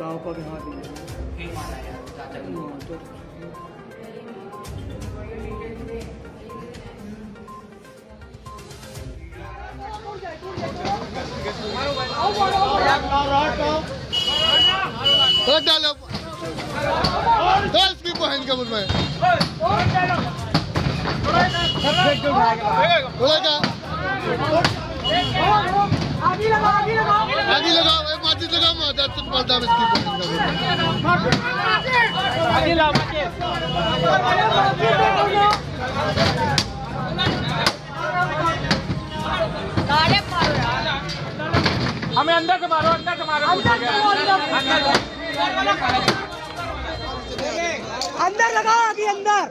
हाँ ऊपर के को हाँ, तो डालो बहन के मुझमें बोलेगा आगे लगाओ आगे लगाओ हमें अंदर से मारो अंदर से मारो। अंदर लगाओ आगे अंदर।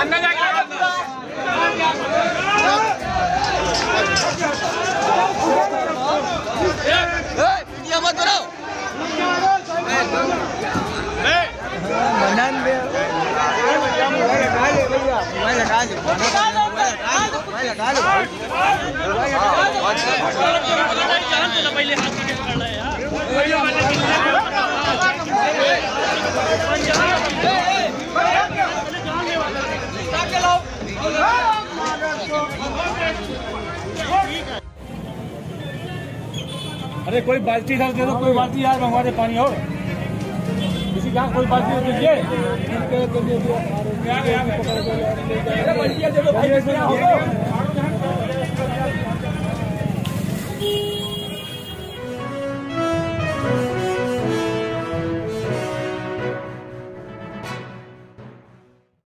अंदर जाके। अरे कोई बाल्टी इधर दे दो कोई बाल्टी यार मंगवा दे पानी और। किसी का कोई बात बाल्टी दीजिए